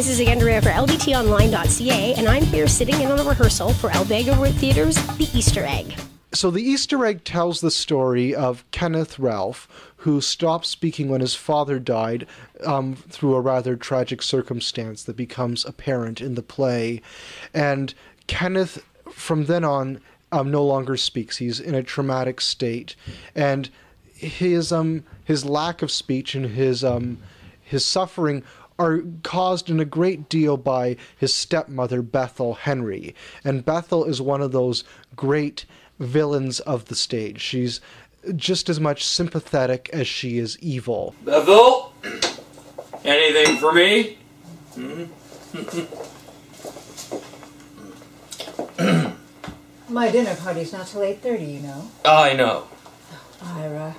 this is Andrea for LBTOnline.ca, and I'm here sitting in on a rehearsal for Alvega Theatre's The Easter Egg. So the Easter egg tells the story of Kenneth Ralph, who stopped speaking when his father died um, through a rather tragic circumstance that becomes apparent in the play. And Kenneth, from then on, um, no longer speaks. He's in a traumatic state, and his um his lack of speech and his um his suffering are caused in a great deal by his stepmother Bethel Henry. And Bethel is one of those great villains of the stage. She's just as much sympathetic as she is evil. Bethel? Anything for me? My dinner party's not till 8.30, you know. I know. Oh, Ira,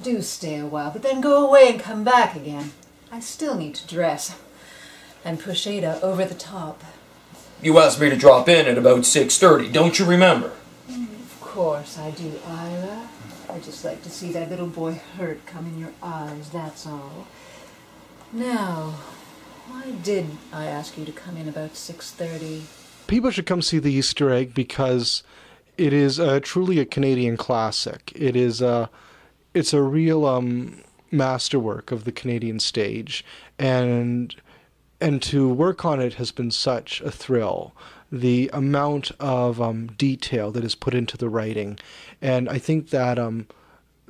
do stay a while, but then go away and come back again. I still need to dress and push Ada over the top. You asked me to drop in at about 6.30, don't you remember? Of course I do, Ira. I just like to see that little boy hurt come in your eyes, that's all. Now, why did I ask you to come in about 6.30? People should come see the Easter egg because it is uh, truly a Canadian classic. It is a, it's a real um, masterwork of the Canadian stage, and and to work on it has been such a thrill. The amount of um, detail that is put into the writing, and I think that um,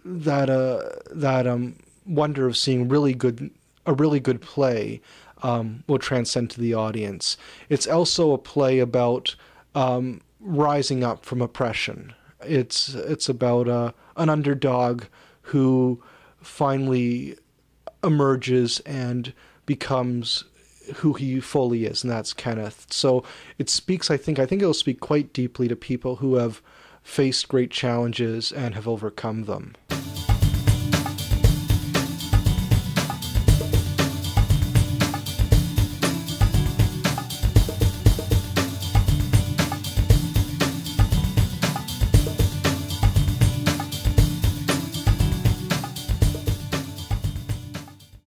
that uh, that um, wonder of seeing really good a really good play um, will transcend to the audience. It's also a play about um, rising up from oppression. It's it's about uh, an underdog who finally emerges and becomes who he fully is, and that's Kenneth. So it speaks, I think, I think it'll speak quite deeply to people who have faced great challenges and have overcome them.